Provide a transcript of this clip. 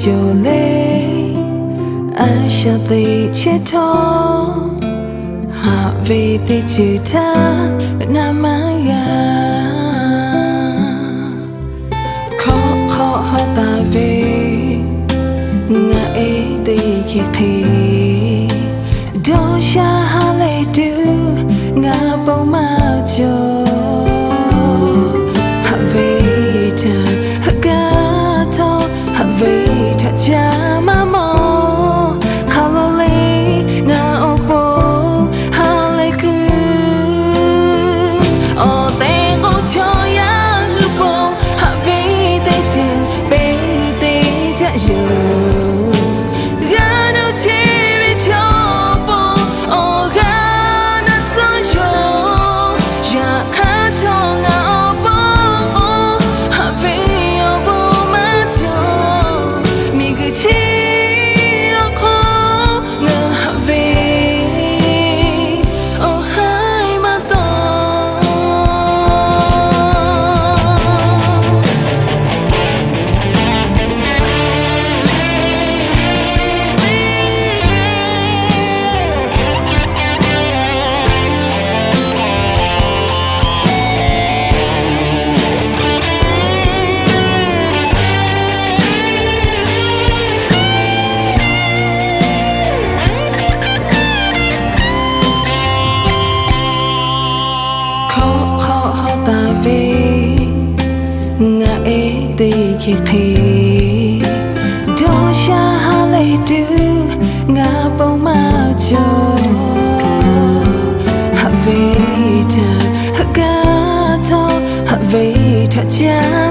ရှိကြလေအရှာသေးချေတော်ဟာဝေးတဲ့ချစ်တာနာမယာ khi khi do khó khó ta về ngại đi khi khi. Đôi cha lệ tư ngã bao mà cho hạ về thật hạ ga to hạ về thật cha